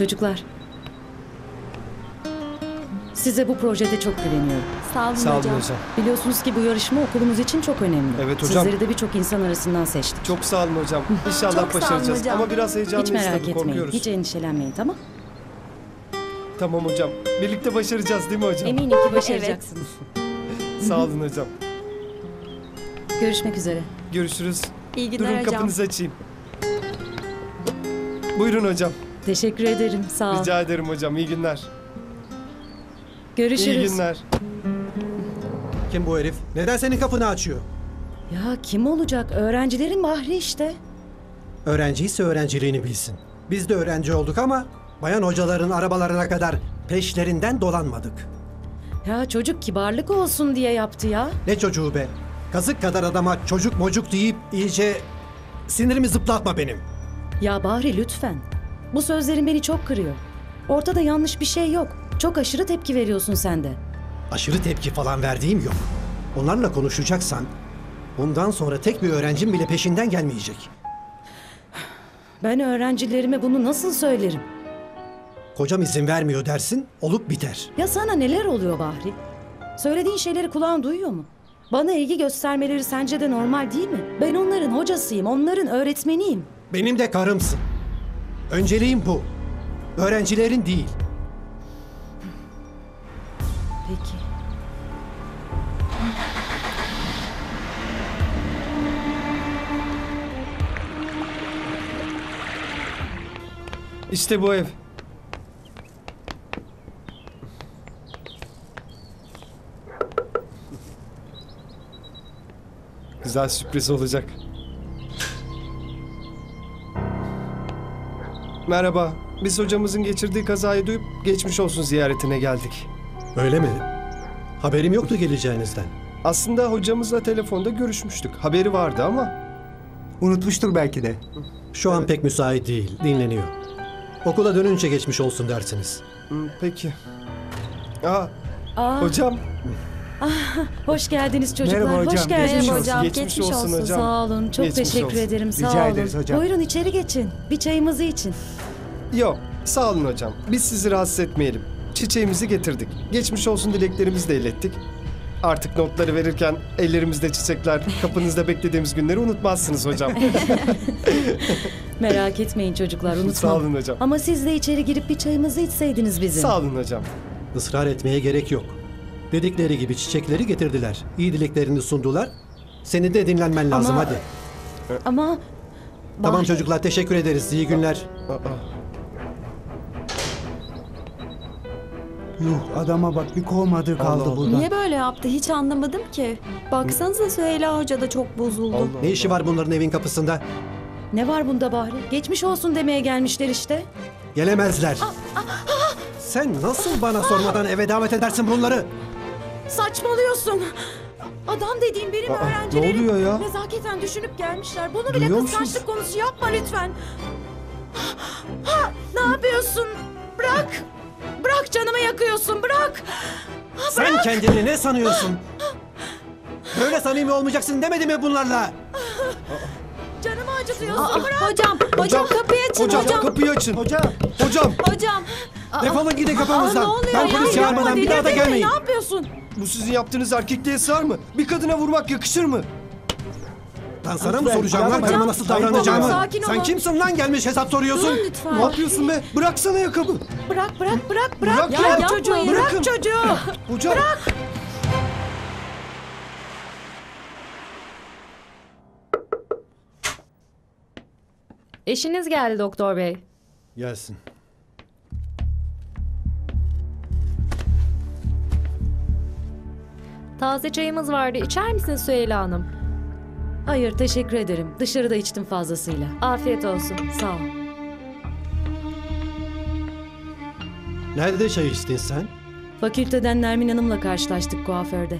Çocuklar. Size bu projede çok güveniyorum. Sağ olun Sağ olun hocam. hocam. Biliyorsunuz ki bu yarışma okulumuz için çok önemli. Evet hocam. Sizleri de birçok insan arasından seçtik. Çok sağ olun hocam. İnşallah Çok sağ olun başaracağız. hocam. Ama biraz heyecanlıyız Hiç merak tabii, etmeyin. korkuyoruz. Hiç endişelenmeyin tamam? Tamam hocam. Birlikte başaracağız değil mi hocam? Eminim ki başaracaksınız. Sağ olun hocam. Görüşmek üzere. Görüşürüz. İyi günler Durun hocam. kapınızı açayım. Buyurun hocam. Teşekkür ederim. Sağ ol. Rica ederim hocam. İyi günler. Görüşürüz. İyi günler. Kim bu herif? Neden senin kapını açıyor? Ya kim olacak? Öğrencilerin bahri işte. Öğrenciyse öğrenciliğini bilsin. Biz de öğrenci olduk ama bayan hocaların arabalarına kadar peşlerinden dolanmadık. Ya çocuk kibarlık olsun diye yaptı ya. Ne çocuğu be? Kazık kadar adama çocuk mocuk deyip iyice sinirimi zıplatma benim. Ya Bahri lütfen. Bu sözlerin beni çok kırıyor. Ortada yanlış bir şey yok. Çok aşırı tepki veriyorsun sen de. Aşırı tepki falan verdiğim yok. Onlarla konuşacaksan bundan sonra tek bir öğrencim bile peşinden gelmeyecek. Ben öğrencilerime bunu nasıl söylerim? Kocam izin vermiyor dersin, olup biter. Ya sana neler oluyor Bahri? Söylediğin şeyleri kulağın duyuyor mu? Bana ilgi göstermeleri sence de normal değil mi? Ben onların hocasıyım, onların öğretmeniyim. Benim de karımsın. Önceliğim bu. Öğrencilerin değil. Peki. İşte bu ev. Güzel sürpriz olacak. Merhaba. Biz hocamızın geçirdiği kazayı duyup geçmiş olsun ziyaretine geldik. Öyle mi? Haberim yoktu geleceğinizden. Aslında hocamızla telefonda görüşmüştük. Haberi vardı ama Unutmuştur belki de. Şu an pek müsait değil, dinleniyor. Okula dönünce geçmiş olsun dersiniz. Peki. Aa, Aa, hocam hoş geldiniz çocuklar. Merhaba hocam, Hoş geldiniz. Merhaba olsun, hocam. geçmiş Geçmiş, olsun olsun. hocam. Sağ olun. Çok Geçmiş teşekkür olsun. ederim. Sağ Rica olun. ederiz hocam. Buyurun içeri geçin. Bir çayımızı için. Yok, sağ olun hocam. Biz sizi rahatsız etmeyelim. Çiçeğimizi getirdik. Geçmiş olsun dileklerimizi de ilettik. Artık notları verirken ellerimizde çiçekler, kapınızda beklediğimiz günleri unutmazsınız hocam. Merak etmeyin çocuklar unutmam. Sağ olun hocam. Ama siz de içeri girip bir çayımızı içseydiniz bizim. Sağ olun hocam. Israr etmeye gerek yok. Dedikleri gibi çiçekleri getirdiler. İyi dileklerini sundular. Seni de dinlenmen lazım Ama- hadi. Ama... Tamam çocuklar teşekkür ederiz. İyi günler. Yuh adama bak bir kovmadığı kaldı Allah Allah. burada. Niye böyle yaptı hiç anlamadım ki. Baksanıza Süheyla Hoca da çok bozuldu. Allah Ne işi var bunların evin kapısında? Ne var bunda Bahri? Geçmiş olsun demeye gelmişler işte. Gelemezler. Sen nasıl bana sormadan eve davet edersin bunları? Saçmalıyorsun. Adam dediğim benim Aa, öğrencilerim. ne oluyor ya? Nezaketen düşünüp gelmişler. Bunu bile Duyuyor kıskançlık konusu yapma lütfen. Ha, ne yapıyorsun? Bırak. Bırak canımı yakıyorsun. Bırak. Sen kendini ne sanıyorsun? Böyle samimi olmayacaksın demedi mi bunlarla? Canımı acıtıyorsun. Aa, hocam, hocam kapıyı açın Hocam, hocam. kapıyı açın. Hocam. Hocam, Hocam. Aa, Defolun gidin aa, kapımızdan. ne oluyor ben ya? polis çağırmadan Yapma, bir daha da gelmeyin. Ne yapıyorsun? Bu sizin yaptığınız erkekliğe sığar mı? Bir kadına vurmak yakışır mı? Lan sana mı soracağım lan karıma nasıl Ayıp davranacağımı? olun, sakin Sen olun. kimsin lan gelmiş hesap soruyorsun? Durun lütfen. Ne yapıyorsun be? Bıraksana yakamı. Bırak bırak bırak bırak. Bırak ya, ya, çocuğu. yapmayın. Bırak çocuğu. Hocam. Eşiniz geldi doktor bey. Gelsin. Taze çayımız vardı. İçer misiniz Süheyla Hanım? Hayır teşekkür ederim. Dışarıda içtim fazlasıyla. Afiyet olsun. Sağ ol. Nerede çay içtin sen? Fakülteden Nermin Hanım'la karşılaştık kuaförde.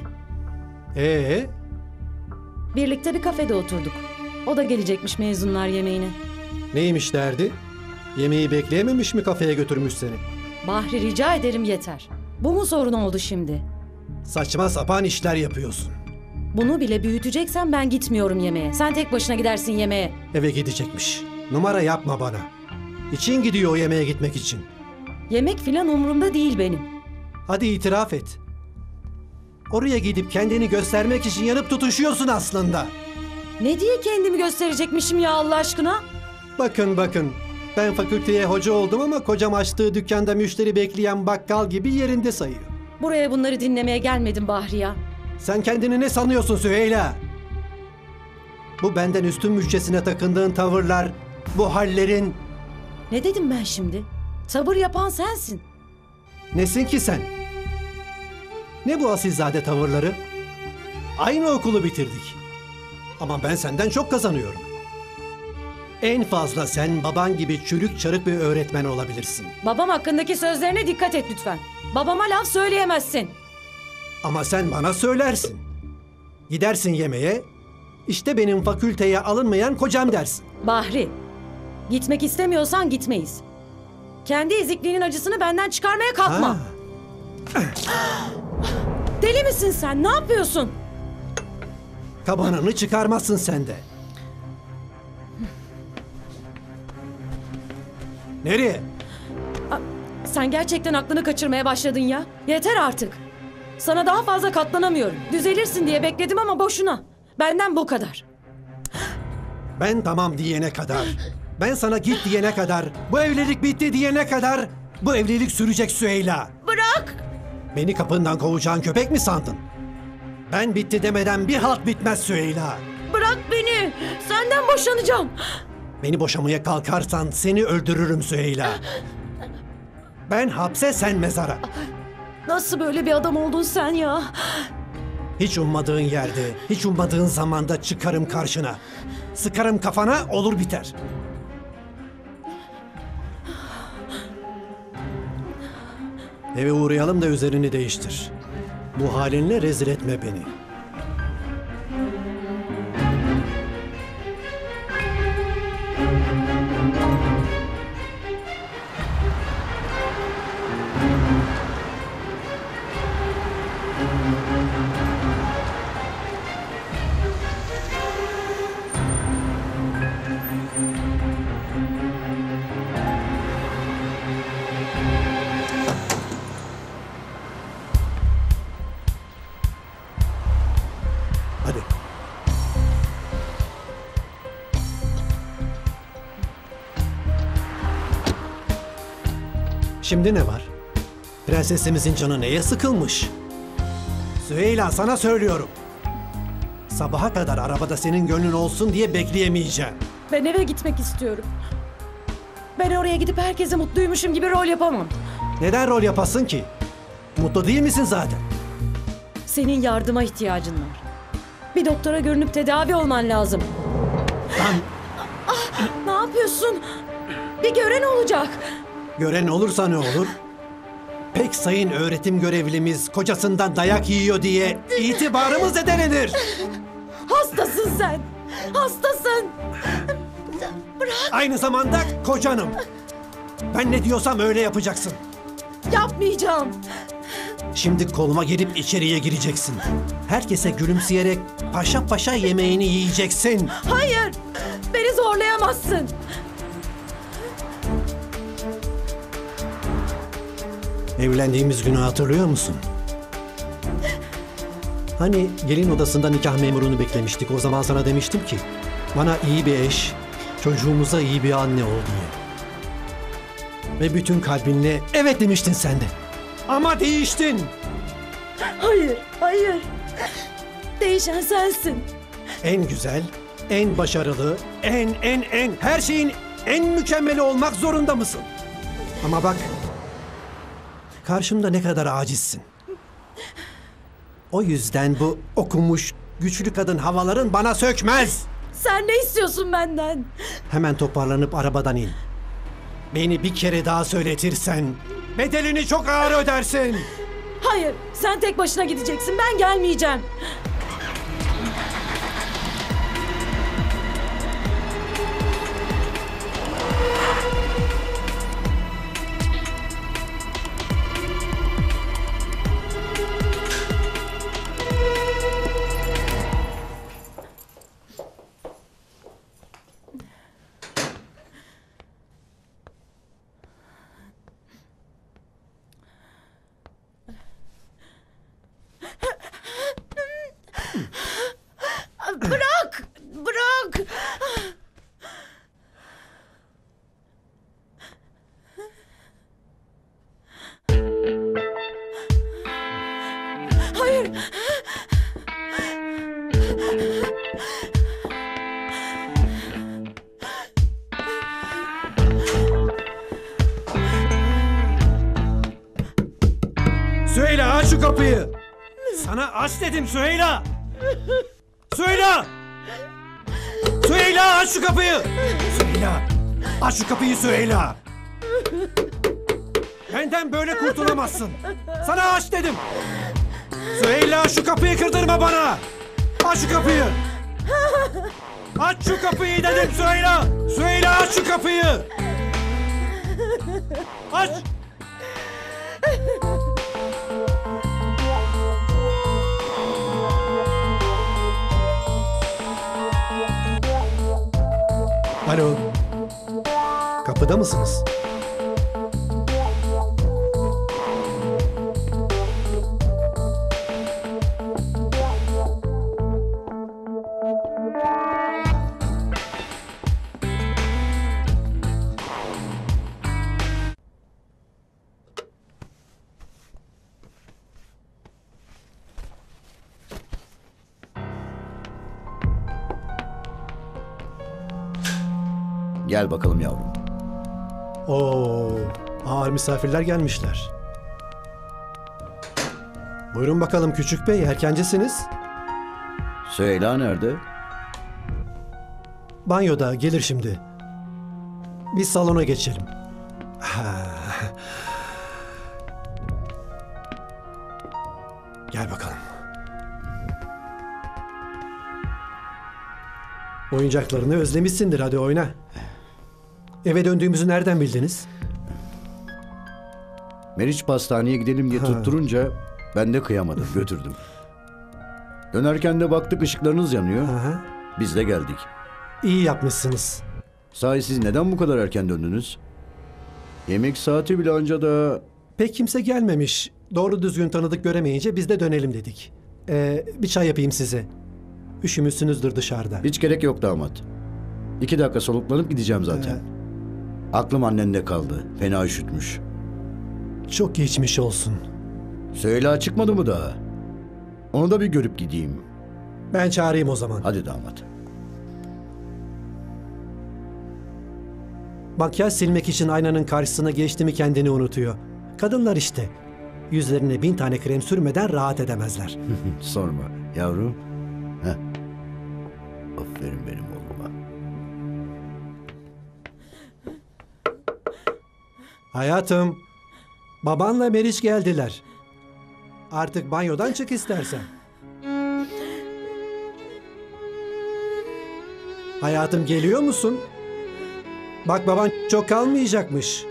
Ee, Birlikte bir kafede oturduk. O da gelecekmiş mezunlar yemeğine. neymiş derdi? Yemeği bekleyememiş mi kafeye götürmüş seni? Bahri rica ederim yeter. Bu mu sorun oldu şimdi? Saçma sapan işler yapıyorsun. Bunu bile büyüteceksen ben gitmiyorum yemeğe. Sen tek başına gidersin yemeğe. Eve gidecekmiş. Numara yapma bana. İçin gidiyor o yemeğe gitmek için. Yemek filan umurumda değil benim. Hadi itiraf et. Oraya gidip kendini göstermek için yanıp tutuşuyorsun aslında. Ne diye kendimi gösterecekmişim ya Allah aşkına? Bakın bakın. Ben fakülteye hoca oldum ama kocam açtığı dükkanda müşteri bekleyen bakkal gibi yerinde sayıyor. Buraya bunları dinlemeye gelmedim Bahri ya. Sen kendini ne sanıyorsun Süheyla? Bu benden üstün müşçesine takındığın tavırlar, bu hallerin Ne dedim ben şimdi? Sabır yapan sensin. nesin ki sen? Ne bu asilzade tavırları? Aynı okulu bitirdik. Ama ben senden çok kazanıyorum. En fazla sen baban gibi çürük çarık bir öğretmen olabilirsin. Babam hakkındaki sözlerine dikkat et lütfen. Babama laf söyleyemezsin. Ama sen bana söylersin. Gidersin yemeğe, işte benim fakülteye alınmayan kocam dersin. Bahri, gitmek istemiyorsan gitmeyiz. Kendi ezikliğinin acısını benden çıkarmaya kalkma. Ha, Deli misin sen? Ne yapıyorsun? kabanını çıkarmazsın sen de. Nereye? Sen gerçekten aklını kaçırmaya başladın ya. Yeter artık. Sana daha fazla katlanamıyorum. Düzelirsin diye bekledim ama boşuna. Benden bu kadar. Ben tamam diyene kadar, ben sana git diyene kadar, bu evlilik bitti diyene kadar bu evlilik sürecek Süheyla. Bırak! Beni kapından kovacağın köpek mi sandın? Ben bitti demeden bir halt bitmez Süheyla. Bırak beni! Senden boşanacağım. Beni boşamaya kalkarsan seni öldürürüm Süheyla. Ben hapse sen mezara. Nasıl böyle bir adam oldun sen ya? Hiç ummadığın yerde, hiç ummadığın zamanda çıkarım karşına. Sıkarım kafana olur biter. Eve uğrayalım da üzerini değiştir. Bu halinle rezil etme beni. Şimdi ne var? Prensesimizin canı neye sıkılmış? Süheyla sana söylüyorum. Sabaha kadar arabada senin gönlün olsun diye bekleyemeyeceğim. Ben eve gitmek istiyorum. Ben oraya gidip herkese mutluymuşum gibi rol yapamam. Neden rol yapasın ki? Mutlu değil misin zaten? Senin yardıma ihtiyacın var. Bir doktora görünüp tedavi olman lazım. Lan Ne yapıyorsun? Bir gören olacak. Gören olursa ne olur? Pek sayın öğretim görevlimiz kocasından dayak yiyor diye itibarımız zedelenir. Hastasın sen. Hastasın. Aynı zamanda kocanım. Ben ne diyorsam öyle yapacaksın. Yapmayacağım. Şimdi koluma gelip içeriye gireceksin. Herkese gülümseyerek paşa paşa yemeğini yiyeceksin. Hayır. Beni zorlayamazsın. Evlendiğimiz günü hatırlıyor musun? Hani gelin odasında nikah memurunu beklemiştik. O zaman sana demiştim ki bana iyi bir eş, çocuğumuza iyi bir anne ol diye. Ve bütün kalbinle evet demiştin sen de. Ama değiştin. Hayır. Hayır. Değişen sensin. En güzel, en başarılı, en en en her şeyin en mükemmeli olmak zorunda mısın? Ama bak, karşımda ne kadar acizsin. O yüzden bu okumuş, güçlü kadın havaların bana sökmez. Sen ne istiyorsun benden? Hemen toparlanıp arabadan in. Beni bir kere daha söyletirsen bedelini çok ağır ödersin. Hayır. Sen tek başına gideceksin. Ben gelmeyeceğim. Süheyla aç şu kapıyı. Sana aç dedim Süheyla. Süheyla. Süheyla aç şu kapıyı. Süheyla. Aç şu kapıyı Süheyla. Benden böyle kurtulamazsın. Sana aç dedim. Süheyla şu kapıyı kırdırma bana. Aç şu kapıyı. Aç şu kapıyı dedim Süheyla. Süheyla aç şu kapıyı. Aç. Alo. Kapıda mısınız? Gel bakalım yavrum. Oo, ağır misafirler gelmişler. Buyurun bakalım küçük bey, erkencisiniz. Süheyla nerede? Banyoda, gelir şimdi. Biz salona geçelim. Gel bakalım. Oyuncaklarını özlemişsindir, hadi oyna. Eve döndüğümüzü nereden bildiniz? Meriç pastaneye gidelim diye Ha. tutturunca ben de kıyamadım götürdüm. Dönerken de baktık ışıklarınız yanıyor. Aha. Biz de geldik. İyi yapmışsınız. Sahi siz neden bu kadar erken döndünüz? Yemek saati bile anca da... Pek kimse gelmemiş. Doğru düzgün tanıdık göremeyince biz de dönelim dedik. Ee, bir çay yapayım size. Üşümüşsünüzdür dışarıda. Hiç gerek yok damat. İki dakika soluklanıp gideceğim zaten. Aklım annende kaldı. Fena üşütmüş. Çok geçmiş olsun. Süheyla çıkmadı mı daha? Onu da bir görüp gideyim. Ben çağırayım o zaman. Hadi damat. Makyaj silmek için aynanın karşısına geçti mi kendini unutuyor. Kadınlar işte. Yüzlerine bin tane krem sürmeden rahat edemezler. Sorma yavrum. Heh. Aferin benim Hayatım, babanla Meriç geldiler. Artık banyodan çık istersen. Hayatım geliyor musun? Bak baban çok kalmayacakmış.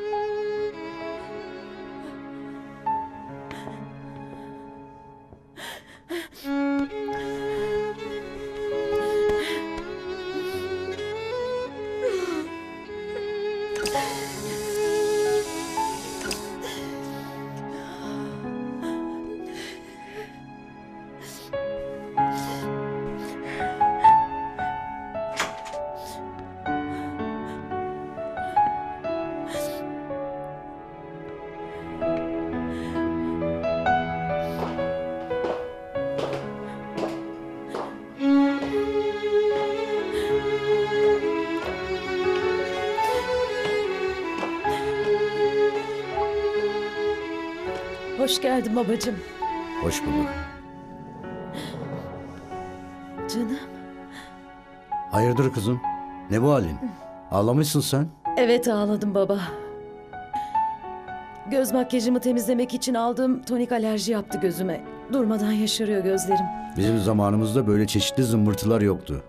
Hoş geldin babacığım. Hoş bulduk. Canım. Hayırdır kızım? Ne bu halin? Ağlamışsın sen. Evet ağladım baba. Göz makyajımı temizlemek için aldığım tonik alerji yaptı gözüme. Durmadan yaşarıyor gözlerim. Bizim zamanımızda böyle çeşitli zımbırtılar yoktu.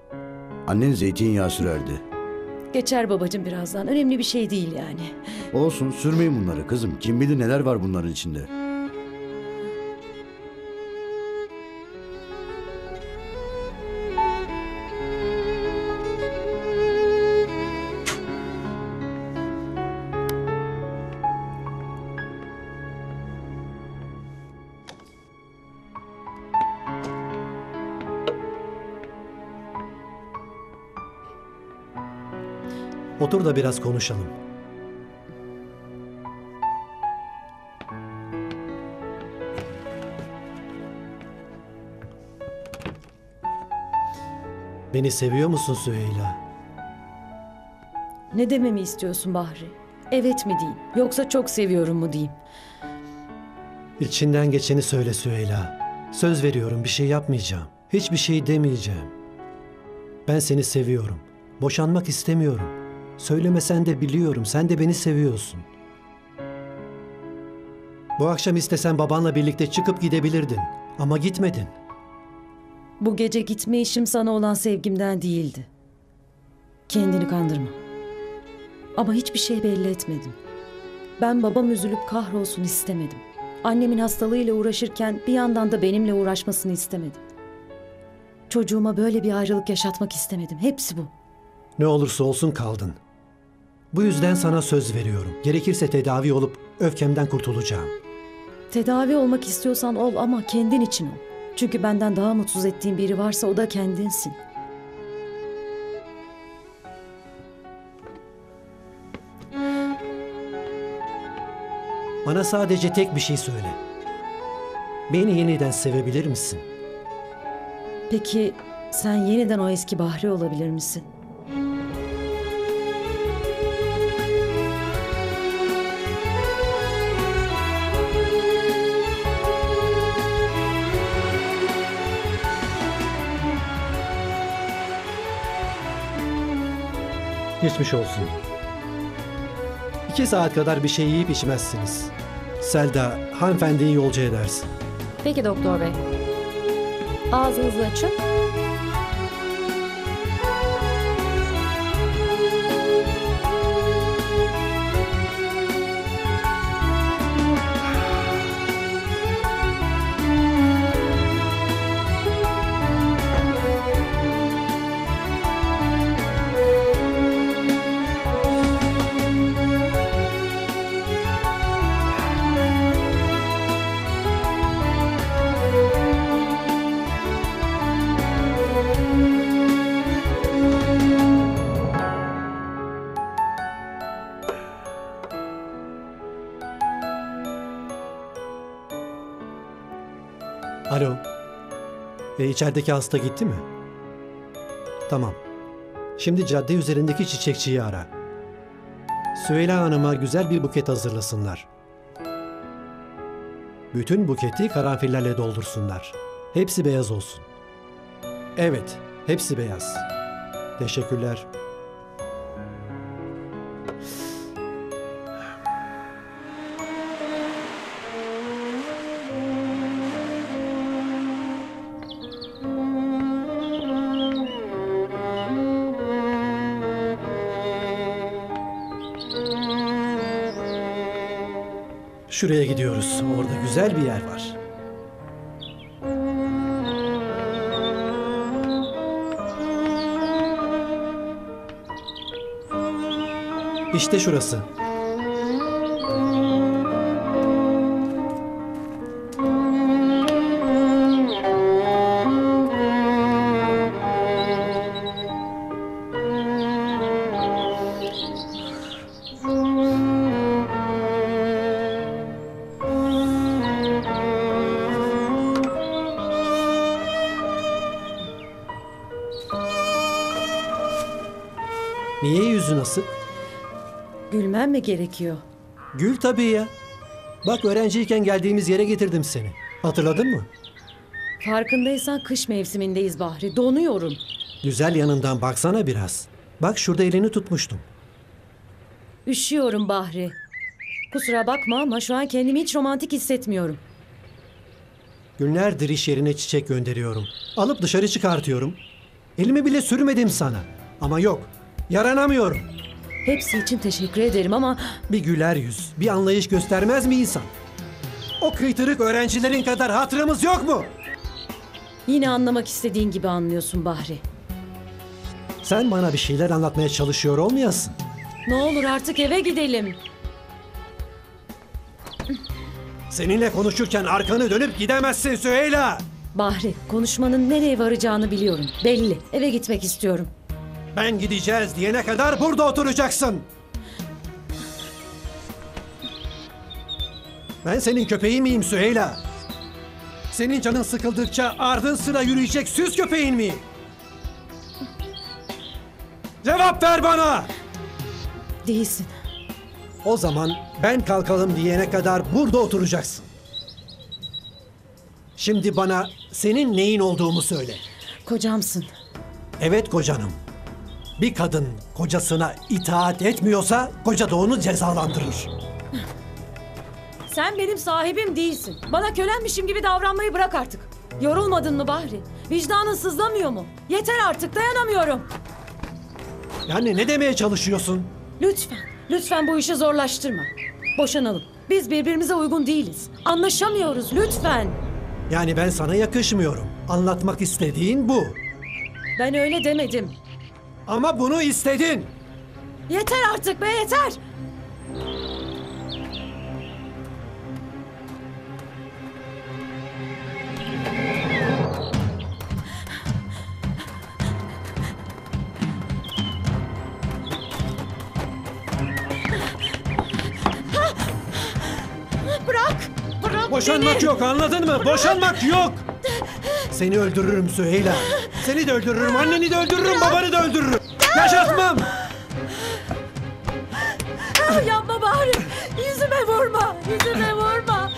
Annen zeytinyağı sürerdi. Geçer babacığım birazdan. Önemli bir şey değil yani. Olsun sürmeyin bunları kızım. Kim bilir neler var bunların içinde. Otur da biraz konuşalım. Beni seviyor musun Süheyla? Ne dememi istiyorsun Bahri? Evet mi diyeyim? Yoksa çok seviyorum mu diyeyim? İçinden geçeni söyle Süheyla. Söz veriyorum bir şey yapmayacağım. Hiçbir şey demeyeceğim. Ben seni seviyorum. Boşanmak istemiyorum. Söylemesen de biliyorum. Sen de beni seviyorsun. Bu akşam istesen babanla birlikte çıkıp gidebilirdin. Ama gitmedin. Bu gece gitme işim sana olan sevgimden değildi. Kendini kandırma. Ama hiçbir şey belli etmedim. Ben babam üzülüp kahrolsun istemedim. Annemin hastalığıyla uğraşırken bir yandan da benimle uğraşmasını istemedim. Çocuğuma böyle bir ayrılık yaşatmak istemedim. Hepsi bu. Ne olursa olsun kaldın. Bu yüzden sana söz veriyorum. Gerekirse tedavi olup öfkemden kurtulacağım. Tedavi olmak istiyorsan ol ama kendin için ol. Çünkü benden daha mutsuz ettiğin biri varsa o da kendinsin. Bana sadece tek bir şey söyle. Beni yeniden sevebilir misin? Peki sen yeniden o eski Bahri olabilir misin? Geçmiş olsun. İki saat kadar bir şey yiyip içmezsiniz. Selda, hanımefendiyi yolcu edersin. Peki doktor bey. Ağzınızı açın. E, içerideki hasta gitti mi? Tamam. Şimdi cadde üzerindeki çiçekçiyi ara. Süheyla Hanım'a güzel bir buket hazırlasınlar. Bütün buketi karanfillerle doldursunlar. Hepsi beyaz olsun. Evet, hepsi beyaz. Teşekkürler. Şuraya gidiyoruz. Orada güzel bir yer var. İşte şurası. Mi gerekiyor? Gül tabii ya. Bak öğrenciyken geldiğimiz yere getirdim seni. Hatırladın mı? Farkındaysan kış mevsimindeyiz Bahri. Donuyorum. Güzel yanından baksana biraz. Bak şurada elini tutmuştum. Üşüyorum Bahri. Kusura bakma ama şu an kendimi hiç romantik hissetmiyorum. Günlerdir iş yerine çiçek gönderiyorum. Alıp dışarı çıkartıyorum. Elimi bile sürmedim sana. Ama yok. Yaranamıyorum. Hepsi için teşekkür ederim ama Bir güler yüz, bir anlayış göstermez mi insan? O kıytırık öğrencilerin kadar hatırımız yok mu? yine anlamak istediğin gibi anlıyorsun Bahri. Sen bana bir şeyler anlatmaya çalışıyor olmayasın. Ne olur artık eve gidelim. Seninle konuşurken arkanı dönüp gidemezsin Süheyla. Bahri, konuşmanın nereye varacağını biliyorum. Belli. Eve gitmek istiyorum. Ben gideceğiz diyene kadar burada oturacaksın. Ben senin köpeğin miyim Süheyla? Senin canın sıkıldıkça ardın sıra yürüyecek süs köpeğin miyim? Cevap ver bana! Değilsin. O zaman ben kalkalım diyene kadar burada oturacaksın. Şimdi bana senin neyin olduğumu söyle. Kocamsın. Evet kocanım. Bir kadın kocasına itaat etmiyorsa koca da onu cezalandırır. Sen benim sahibim değilsin. Bana kölenmişim gibi davranmayı bırak artık. Yorulmadın mı Bahri? Vicdanın sızlamıyor mu? Yeter artık dayanamıyorum. Yani ne demeye çalışıyorsun? Lütfen, lütfen bu işi zorlaştırma. Boşanalım. Biz birbirimize uygun değiliz. Anlaşamıyoruz lütfen. Yani ben sana yakışmıyorum. Anlatmak istediğin bu. Ben öyle demedim. Ama bunu istedin. Yeter artık be yeter. Bırak! Bırak Boşanmak beni! yok anladın mı? Boşanmak yok. Seni öldürürüm Süheyla. Seni de öldürürüm, anneni de öldürürüm, babanı da öldürürüm. Yaşatmam. Yapma bari. Yüzüme vurma. Yüzüme vurma.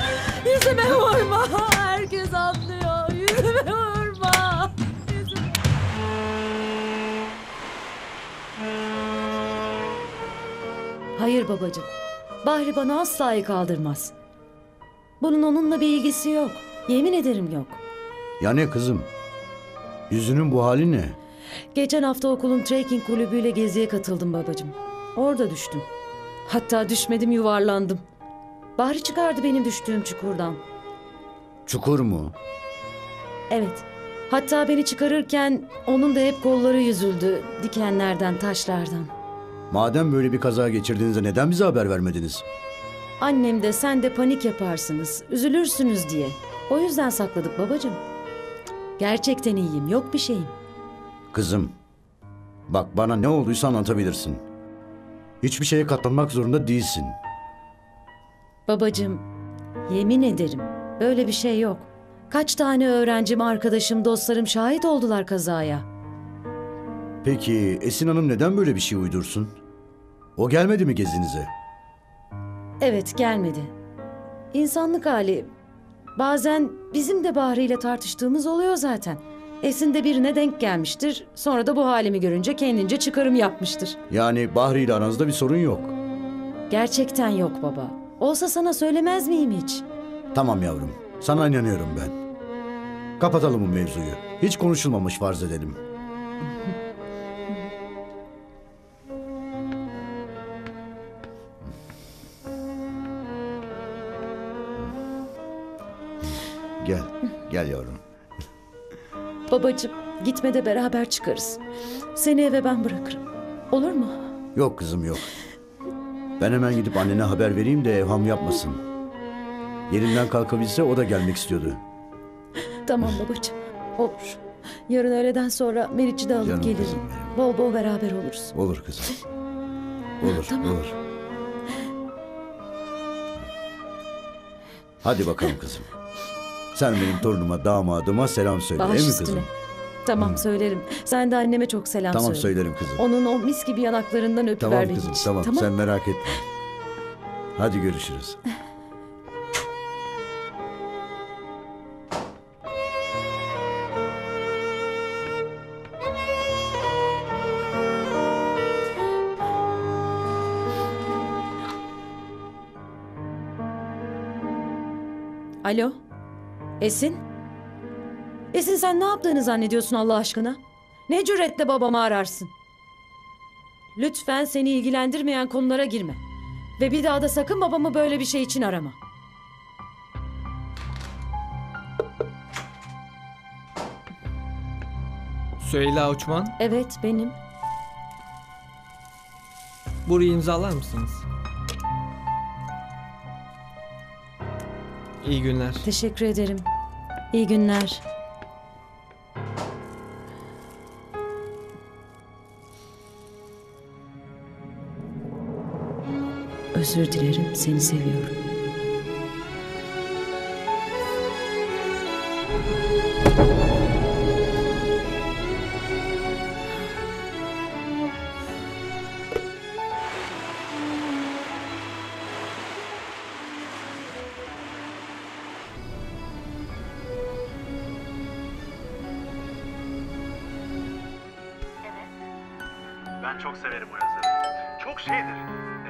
Yüzüme vurma. Herkes anlıyor. Yüzüme vurma. Yüzüme... Hayır babacığım. Bahri bana asla el kaldırmaz. Bunun onunla bir ilgisi yok. Yemin ederim yok. Ya ne kızım? Yüzünün bu hali ne? Geçen hafta okulun trekking kulübüyle geziye katıldım babacığım. Orada düştüm. Hatta düşmedim yuvarlandım. Bahri çıkardı benim düştüğüm çukurdan. Çukur mu? Evet. Hatta beni çıkarırken onun da hep kolları yüzüldü. Dikenlerden, taşlardan. Madem böyle bir kaza geçirdiğinizde neden bize haber vermediniz? Annem de sen de panik yaparsınız, üzülürsünüz diye. O yüzden sakladık babacığım. Gerçekten iyiyim, yok bir şeyim. Kızım, bak bana ne olduysa anlatabilirsin. Hiçbir şeye katlanmak zorunda değilsin. Babacığım, yemin ederim böyle bir şey yok. Kaç tane öğrencim, arkadaşım, dostlarım şahit oldular kazaya. Peki Esin Hanım neden böyle bir şey uydursun? O gelmedi mi gezinize? Evet gelmedi. İnsanlık hali. Bazen bizim de Bahri ile tartıştığımız oluyor zaten. Esin de birine denk gelmiştir. Sonra da bu halimi görünce kendince çıkarım yapmıştır. Yani Bahri ile aranızda bir sorun yok. Gerçekten yok baba. Olsa sana söylemez miyim hiç? Tamam yavrum, sana inanıyorum ben. Kapatalım bu mevzuyu. Hiç konuşulmamış farz edelim. Gel, gel yavrum. Babacığım gitmede beraber çıkarız. Seni eve ben bırakırım. Olur mu? Yok kızım yok. Ben hemen gidip annene haber vereyim de evham yapmasın. Yerinden kalkabilse o da gelmek istiyordu. Tamam babacığım. Olur. Yarın öğleden sonra Meriç'i de alıp Canım gelirim. kızım benim. Bol bol beraber oluruz. Olur kızım. Olur, Tamam. olur. Hadi bakalım kızım. Sen benim torunuma, damadıma selam söyle. Baş değil mi üstüne. kızım? Tamam söylerim. Sen de anneme çok selam Tamam söyle. söylerim kızım. Onun o mis gibi yanaklarından öpüver Tamam beni kızım, hiç. tamam. Sen merak etme. Hadi görüşürüz. Alo? Esin? Esin sen ne yaptığını zannediyorsun Allah aşkına? Ne cüretle babamı ararsın? Lütfen seni ilgilendirmeyen konulara girme. Ve bir daha da sakın babamı böyle bir şey için arama. Süheyla Uçman, Evet benim. burayı imzalar mısınız? İyi günler. Teşekkür ederim. İyi günler. Özür dilerim. Seni seviyorum. Ben çok severim o yazarı. Çok şeydir.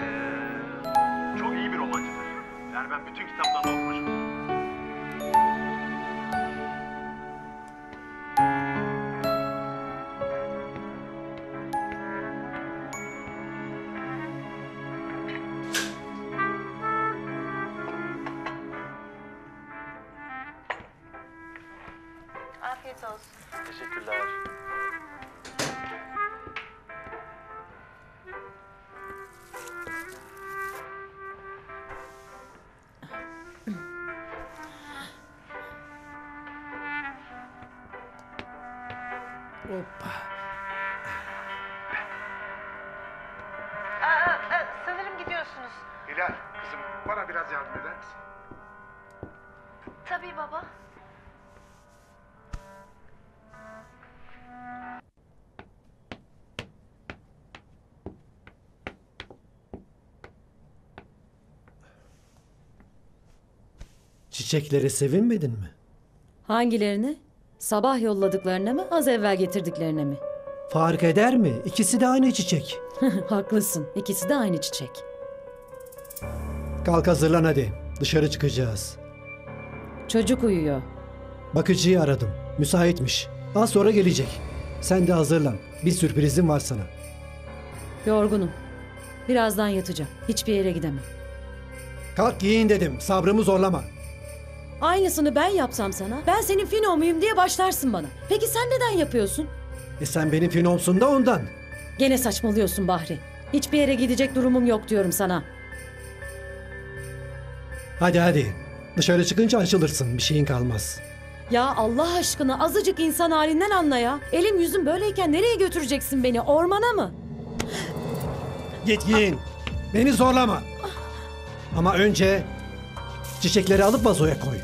Ee, çok iyi bir romancıdır. Yani ben bütün kitaplarını okumuşum. Çiçeklere sevinmedin mi? Hangilerini? Sabah yolladıklarına mı, az evvel getirdiklerine mi? Fark eder mi? İkisi de aynı çiçek. Haklısın. İkisi de aynı çiçek. Kalk hazırlan hadi. Dışarı çıkacağız. Çocuk uyuyor. Bakıcıyı aradım. Müsaitmiş. Az sonra gelecek. Sen de hazırlan. Bir sürprizim var sana. Yorgunum. Birazdan yatacağım. Hiçbir yere gidemem. Kalk giyin dedim. Sabrımı zorlama. Aynısını ben yapsam sana, ben senin fino muyum diye başlarsın bana. Peki sen neden yapıyorsun? E sen benim finomsun da ondan. Gene saçmalıyorsun Bahri. Hiçbir yere gidecek durumum yok diyorum sana. Hadi hadi. Dışarı çıkınca açılırsın. Bir şeyin kalmaz. Ya Allah aşkına azıcık insan halinden anla ya. Elim yüzüm böyleyken nereye götüreceksin beni? Ormana mı? Git giyin. Beni zorlama. Ama önce çiçekleri alıp vazoya koy.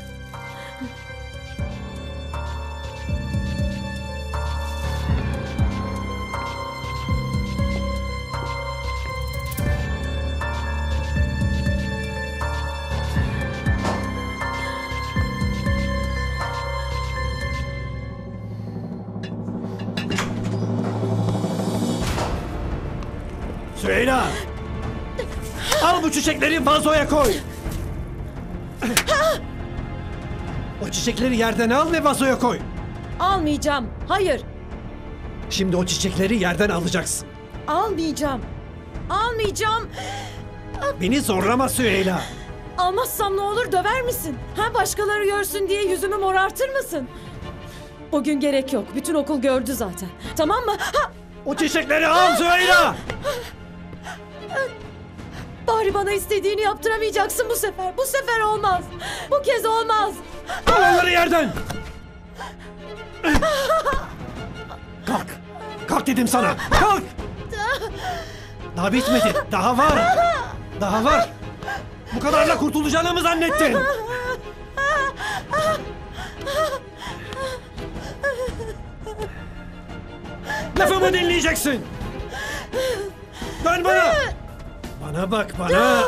Çiçekleri vazoya koy. O çiçekleri yerden al ve vazoya koy. Almayacağım. Hayır. Şimdi o çiçekleri yerden alacaksın. Almayacağım. Almayacağım. Beni zorlama Süheyla. Almazsam ne olur döver misin? Ha başkaları görsün diye yüzümü morartır mısın? Bugün gerek yok. Bütün okul gördü zaten. Tamam mı? Ha, O çiçekleri al Süheyla. Bari bana istediğini yaptıramayacaksın bu sefer. Bu sefer olmaz. Bu kez olmaz. Al onları yerden. Kalk. Kalk dedim sana. Kalk. Daha bitmedi. Daha var. Daha var. Bu kadarla kurtulacağını mı zannettin? Lafımı dinleyeceksin. Dön bana. Bana bak bana.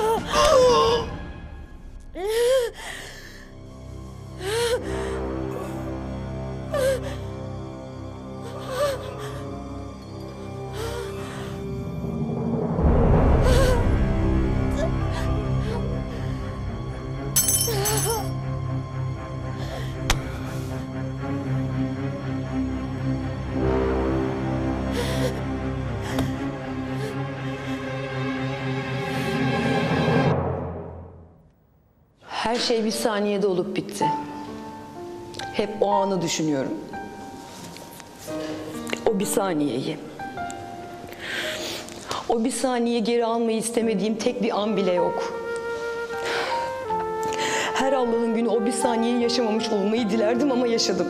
Her şey bir saniyede olup bitti. Hep o anı düşünüyorum. O bir saniyeyi. O bir saniye geri almayı istemediğim tek bir an bile yok. Her Allah'ın günü o bir saniyeyi yaşamamış olmayı dilerdim ama yaşadım.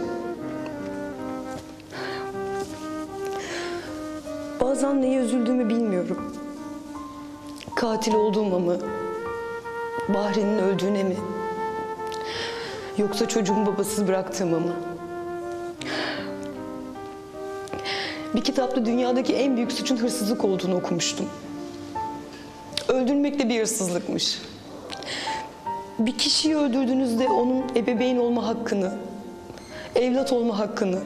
Bazen neye üzüldüğümü bilmiyorum. Katil olduğuma mı? Bahri'nin öldüğüne mi? Yoksa çocuğumu babasız bıraktığıma mı? Bir kitapta dünyadaki en büyük suçun hırsızlık olduğunu okumuştum. Öldürmek de bir hırsızlıkmış. Bir kişiyi öldürdüğünüzde onun ebeveyn olma hakkını, evlat olma hakkını,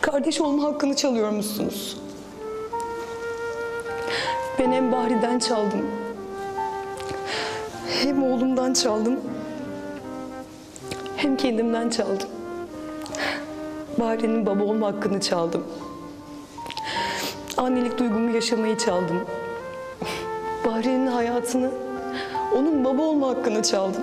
kardeş olma hakkını çalıyormuşsunuz. Ben hem Bahri'den çaldım. Hem oğlumdan çaldım. Hem kendimden çaldım. Bahri'nin baba olma hakkını çaldım. Annelik duygumu yaşamayı çaldım. Bahri'nin hayatını, onun baba olma hakkını çaldım.